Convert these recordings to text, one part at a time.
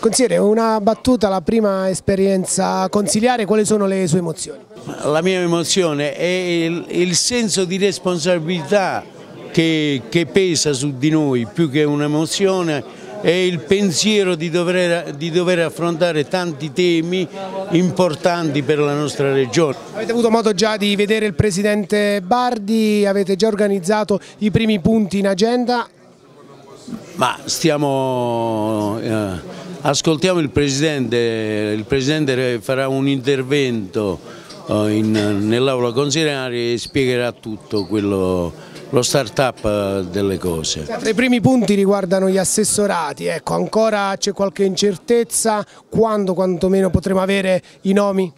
Consigliere, una battuta, la prima esperienza consiliare, quali sono le sue emozioni? La mia emozione è il, il senso di responsabilità che, che pesa su di noi, più che un'emozione è il pensiero di dover, di dover, affrontare tanti temi importanti per la nostra regione. Avete avuto modo già di vedere il Presidente Bardi, avete già organizzato i primi punti in agenda? Ma stiamo, eh, ascoltiamo il Presidente, il Presidente farà un intervento eh, nell'aula consigliare e spiegherà tutto quello lo start-up eh, delle cose. I primi punti riguardano gli assessorati, ecco, ancora c'è qualche incertezza, quando quantomeno potremo avere i nomi?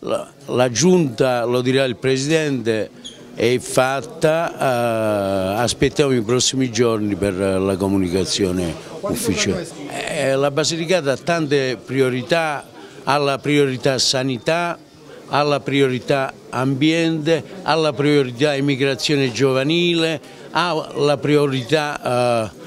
La, la giunta, lo dirà il Presidente, è fatta, eh, aspettiamo i prossimi giorni per la comunicazione ufficiale. Eh, la Basilicata ha tante priorità, ha la priorità sanità, alla priorità ambiente, alla priorità immigrazione giovanile, alla priorità eh,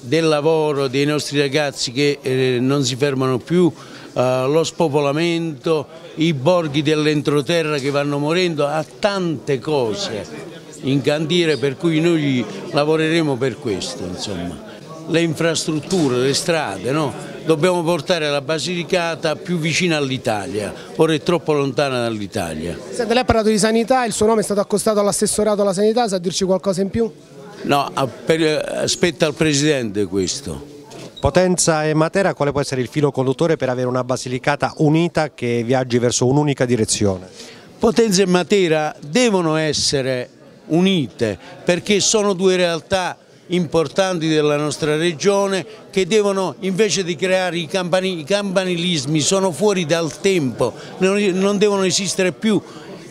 del lavoro dei nostri ragazzi che eh, non si fermano più, eh, lo spopolamento, i borghi dell'entroterra che vanno morendo, ha tante cose in cantiere per cui noi lavoreremo per questo. Insomma. Le infrastrutture, le strade, no? dobbiamo portare la Basilicata più vicina all'Italia, ora è troppo lontana dall'Italia. Lei ha parlato di sanità, il suo nome è stato accostato all'assessorato alla sanità, sa dirci qualcosa in più? No, aspetta al Presidente questo. Potenza e Matera, quale può essere il filo conduttore per avere una Basilicata unita che viaggi verso un'unica direzione? Potenza e Matera devono essere unite perché sono due realtà importanti della nostra regione che devono invece di creare i, campanilismi sono fuori dal tempo, non devono esistere più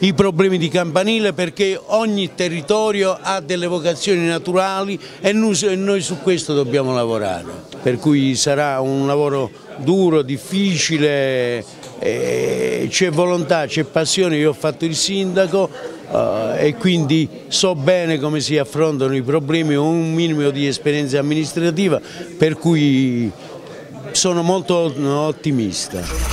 i problemi di campanile perché ogni territorio ha delle vocazioni naturali e noi su questo dobbiamo lavorare. Per cui sarà un lavoro duro, difficile, eh, c'è volontà, c'è passione, io ho fatto il sindaco, Uh, e quindi so bene come si affrontano i problemi, ho un minimo di esperienza amministrativa per cui sono molto ottimista.